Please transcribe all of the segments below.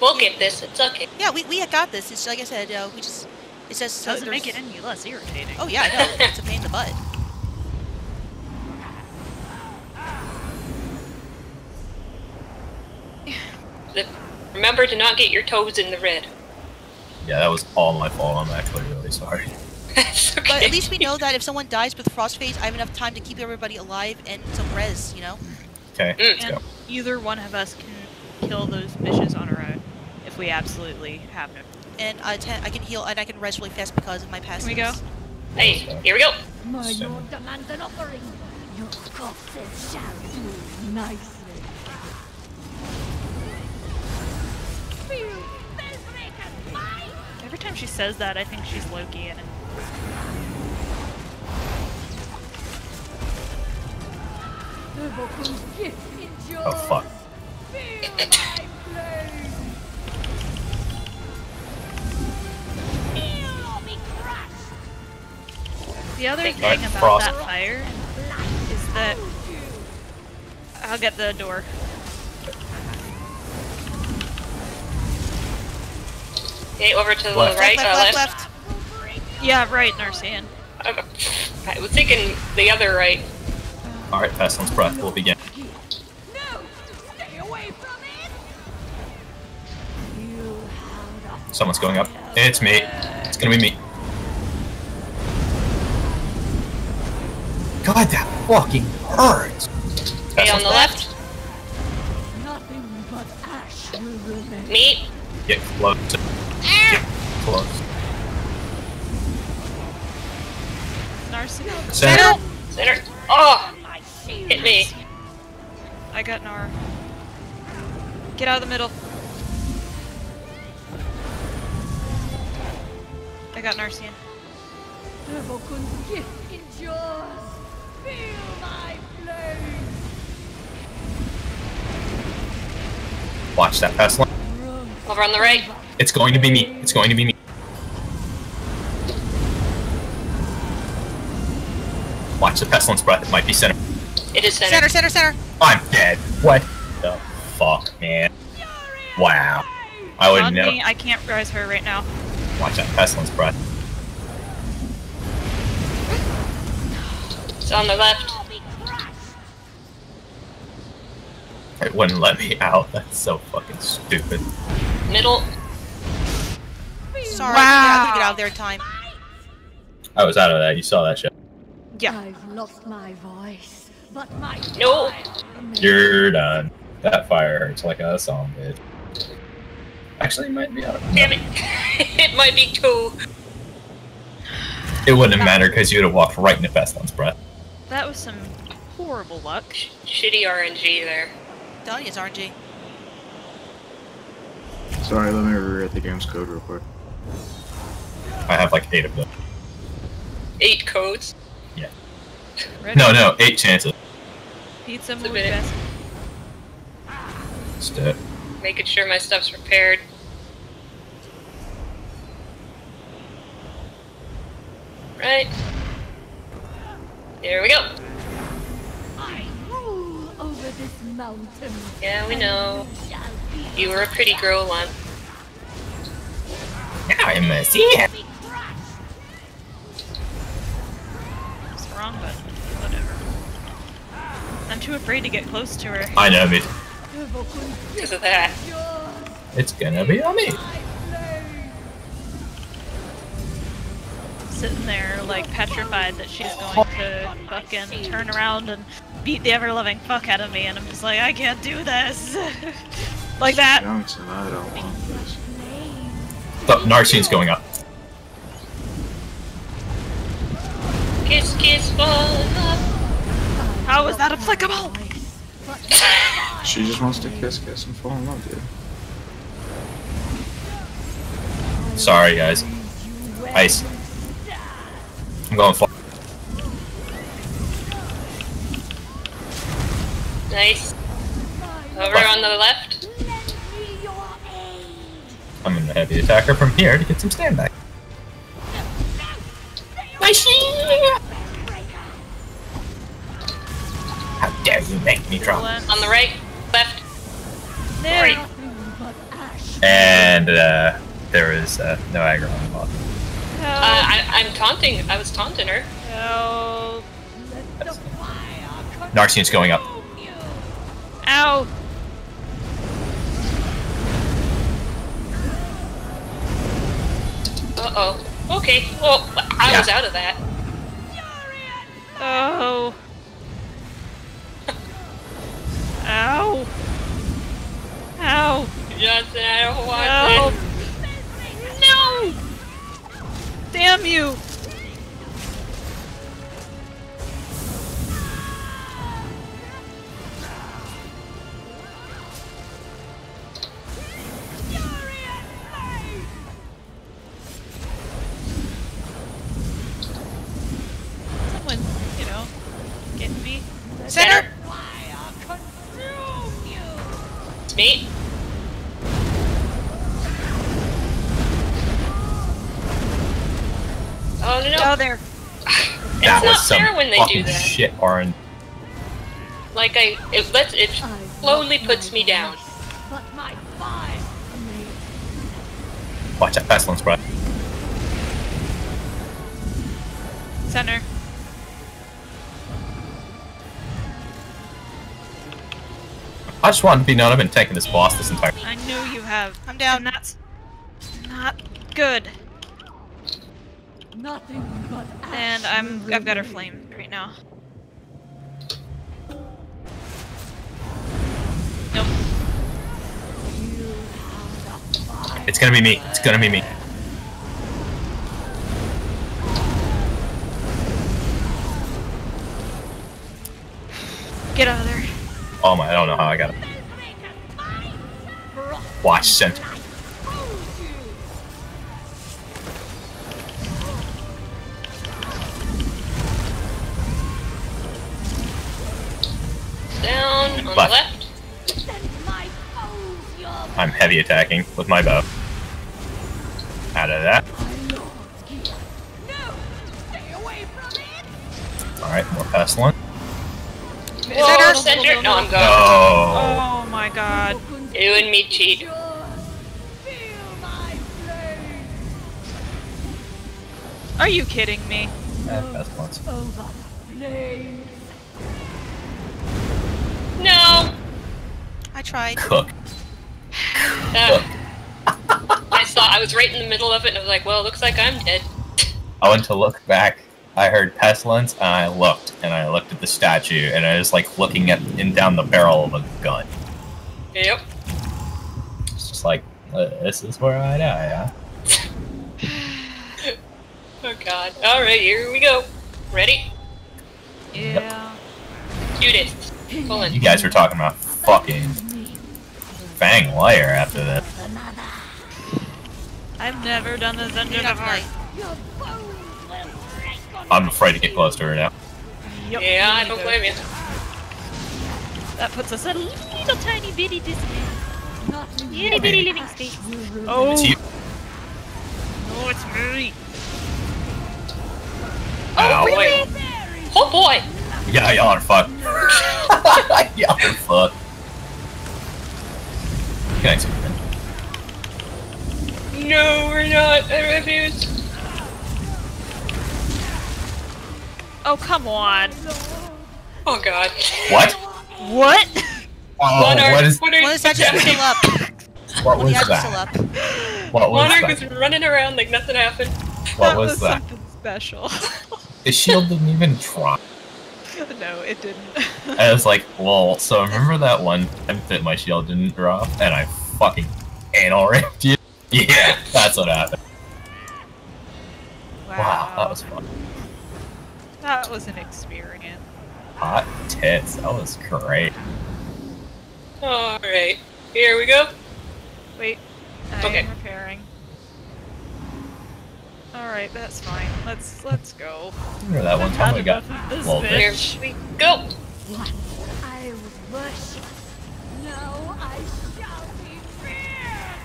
We'll get this. It's okay. Yeah, we, we got this. It's like I said, uh, we just it's just Doesn't make it any less irritating. Oh yeah, I know. it's a pain in the butt. Remember to not get your toes in the red. Yeah, that was all my fault. I'm actually really sorry. Okay. But at least we know that if someone dies with frost phase, I have enough time to keep everybody alive and some res. You know. Okay, Mm. let's And go. either one of us can kill those bitches on our own if we absolutely have to. And I ten- I can heal and I can res really fast because of my passive. we go? Hey, here we go. My lord demands an offering. Your corpses shall do nicely. Feel Spellbreaker's might! Every time she says that, I think she's Loki and Urbokun's gift endures. Oh fuck. Feel my blade! Feel or be crushed! The other Take thing about frost. that fire is that I'll get the door. Okay, over to the Left. right, left, left, left. left. Yeah, right, Narcian. Uh, I was thinking the other right. Alright, Pestilence Breath will begin. Someone's going up. It's me. It's gonna be me. God, that fucking hurts. Okay, on the left. nothing but ash will remain. Me. Get close. Get close. Narcian. Center. Center. Oh, My hit me. I got Nar. Get out of the middle. Got Narcian. Urbokun's gift endures. Feel my blade! Watch that Pestilence. Over on the right. It's going to be me. It's going to be me. Watch the Pestilence Breath. It might be center. It is center. Center, center, center. I'm dead. What the fuck, man? Wow. I would on never. I can't rise her right now. Watch that Pestilence Breath. It's on the left. It wouldn't let me out. That's so fucking stupid. Middle. Sorry, I couldn't get Wow. out of there in time. I was out of that. You saw that shit. Yeah. I've lost my voice, but my No. You're done. That fire hurts like a song, bitch. Actually, it might be out. Damn it. it might be two. It wouldn't have mattered because you would have walked right into Pestilence Breath. That was some horrible luck. Shitty RNG there. Telling you, it's RNG. Sorry, let me rewrite the game's code real quick. I have like eight of them. Eight codes. Ready? No, no, eight chances. Pizza a more bit. best. Just. Making sure my stuff's prepared. Right. There we go. I rule over this mountain. Yeah, we know. You shall be You were a pretty girl once. Now I must see it. It's wrong, but whatever. I'm too afraid to get close to her. I know, it. Urbokun's Because of that. it's gonna be on me. Sitting there, like, petrified that she's going to fucking turn around and beat the ever loving fuck out of me, and I'm just like, I can't do this. like that. Johnson, I don't want this. Stop, Narcian's going up. Kiss, kiss, fall in love. How is that applicable? She just wants to kiss, kiss, and fall in love, dude. Sorry, guys. Ice. I'm going for. Nice. Over on the left. Lend me your aid. I'm gonna heavy attacker from here to get some stand back. My How dare you make me drop? On the right. Left. There. Nothing but ash and uh, there is uh, no aggro on the bot. Uh, I, I'm taunting. I was taunting her. Help! Narcian's going up. Ow! Uh oh. Okay. Well, I Yeah. was out of that. Oh! Ow! Ow! Johnson, I don't want Help! this. No! Damn you! Oh no no! Oh, there. it's that not was some fair when they fucking do that. shit, Orin. Like I, it lets it slowly puts me down. life, But my fire remains. Watch that pestilence, bro. Center. I just want to be known I've been taking this boss this entire. I know you have. I'm down. And that's not good. Nothing but And I'm I've got her flame right now. Nope. You have the fire. It's gonna be me. It's gonna be me. Get out of there. Oh my! I don't know how I got it. Watch center. Down on the Left. left. My foes I'm heavy attacking with my bow. Out of that. my lord's gear. No! Stay away from it! All right, more pestilence. Whoa, Center. center. No, I'm No. gone. Oh my god. You and me cheat. Feel my flame Are you kidding me? Eh, pestilence. Over the flames. No. I tried. Cook. Uh, I saw. I was right in the middle of it, and I was like, "Well, it looks like I'm dead." I went to look back. I heard pestilence, and I looked, and I looked at the statue, and I was like looking at in down the barrel of a gun. Yep. It's just like, uh, this is where I die. Huh? Oh God. All right, here we go. Ready? Yeah. Judith. Pull in. You guys were talking about fucking Fang Lair after this. I've never done this dungeon Enough before. night. Your bones will break on I'm afraid to get close to her now. Yep, Yeah, I don't blame you. That puts us at a little tiny bitty distance. nothing Itty bitty living space. Oh, It's you. no, it's me. Oh, Ow. Boy. Oh boy. Yeah, y'all are fucked. y'all are fucked. Can I see that? No, we're not. I refuse. Oh, come on. Oh God. What? What? Oh, Monarch, what is? what are One you of the statues is still up. What was of that? still up. What was Monarch was that? running around like nothing happened. What that was was that? something special. The shield didn't even try. no, it didn't. I was like, well, so remember that one time that my shield didn't drop and I fucking anal raped you? Yeah, that's what happened. Wow, that was fun. That was an experience. Hot tits, that was great. All right. Here we go. Wait, I Okay. am repairing. All right, that's fine. Let's let's go. Remember that one time we got Enough this well, Here we go. I was worshipped. Now I shall be feared.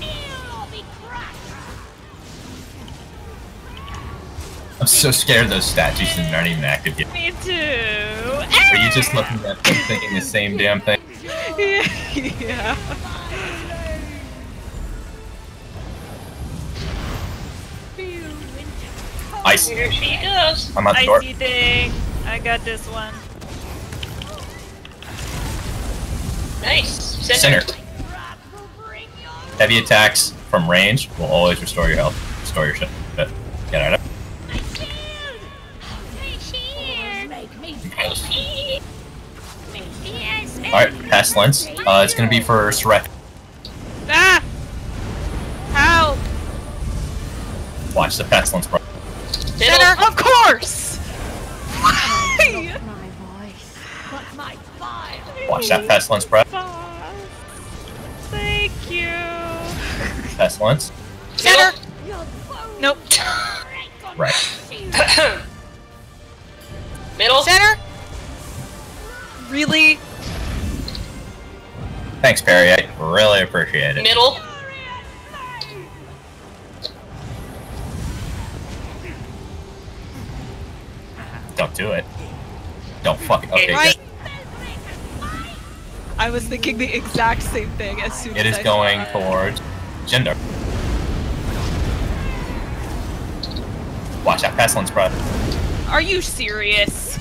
Feel or be crushed. I'm so scared of those statues and aren't even active yet. Me too. Are you just looking at them thinking the same damn thing? yeah. Ice. Here she goes. I'm at the door. Icy thing. I got this one. Nice. Center. Heavy attacks from range will always restore your health. Restore your shit. But Get out of Make me Alright, pestilence. Uh, it's gonna be for Surek. Ah! Help! Watch the pestilence, bro. Watch that pestilence, bro. Thank you. Pestilence. Center. Nope. Right. Middle. Center. Really? Thanks, Perry. I really appreciate it. Middle. Don't do it. Don't fuck. Okay, Right. I was thinking the exact same thing as soon It as is I going saw it. towards gender. Watch out, pestilence, bro. Are you serious?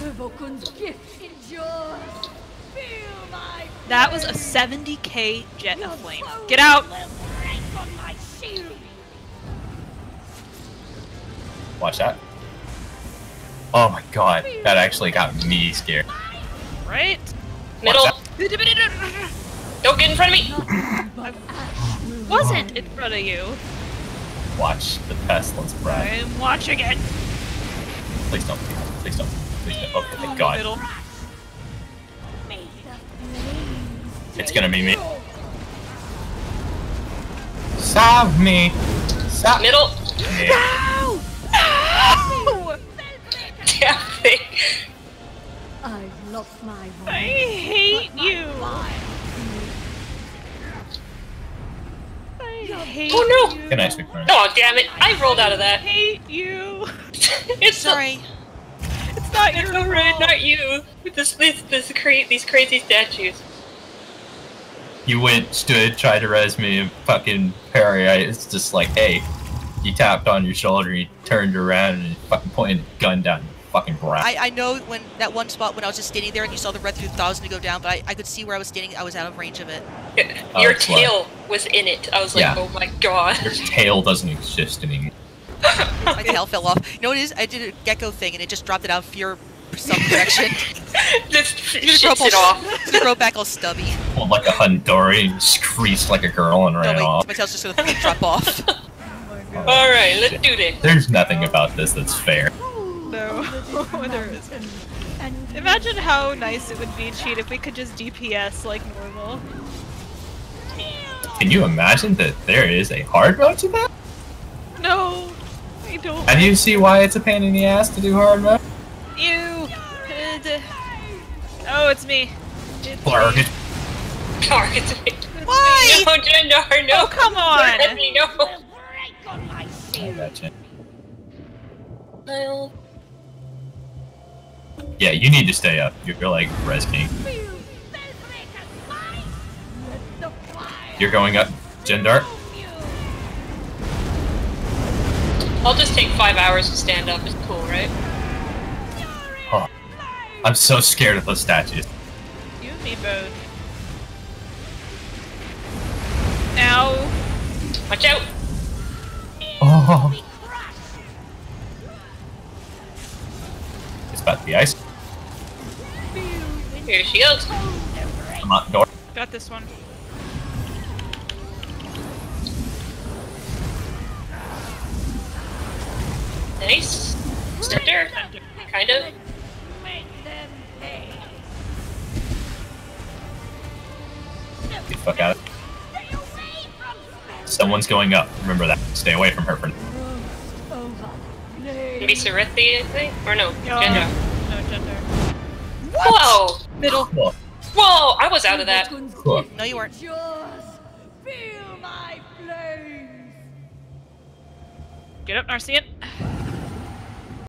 Turbokun's gift endures. Feel my That was a 70k jet of flame. Get out! will break on my shield. Watch that. Oh my god, that actually got me scared. Right? Middle. Don't get in front of me. But ash will Wasn't in front of you. Watch the pestilence, bro. I'm watching it. Please don't. Please don't. Please don't. Oh okay, thank Oh, god. middle. The flames It's gonna be me. Save me! Save Middle. me! My voice. I hate but my you. I hate Oh, no. you. Good night, Victoria. Oh damn it! I rolled out of that. I that. hate you. it's Sorry. It's not It's your alright, fault. not you. This, this, this, cra- these crazy statues. You went, stood, tried to res me, and fucking parry. I, it's just like, hey, you tapped on your shoulder, you turned around, and you fucking pointed a gun down your fucking breast. I, I know when that one spot when I was just standing there and you saw the red through thousand to go down, but I, I could see where I was standing. I was out of range of it. Oh, Your uh, it's what? tail was in it. I was like, Yeah. oh my god. Your tail doesn't exist anymore. My tail fell off. You know what it is? I did a gecko thing and it just dropped it out of your some direction. Just It's gonna shits grow it all- off. It's gonna grow back all stubby. Pulled like a Hundori and screeched like a girl and No, ran wait, off. my tail's just gonna drop off. Alright, let's do this. There's nothing about this that's fair. No, there is. And, and Imagine how nice it would be, Cheat, if we could just DPS like normal. Can you imagine that there is a hard mode to that? No, I don't. And you see why it's a pain in the ass to do hard mode? Ew. Uh, Oh, it's me. It's Blurg. me. Target me. Why? No, Jandar, no. Oh, come on. Let me know. will break on my I shield. gotcha. Well, Yeah, you need to stay up. You're like Res King. Feel Spellbreaker's might. Let the fire You're going up, you. I'll just take five hours to stand up. It's cool, right? Oh, I'm so scared of those statues. You and me both. Ow. Watch out. Oh, it's about to be ice. Here she goes. Come on, door. Got this one. Nice. Center. Kind of. Make them pay. Get the fuck out of Stay away from Spell. Someone's going up. Remember that. Stay away from her for Roast over. Maybe Serethi, I think? Or no, Yeah. Jandar. No gender. Whoa! Middle. Cool. Whoa! I was out of that. Cool. No, you weren't. Yours. Feel my flames. Get up, Narcian.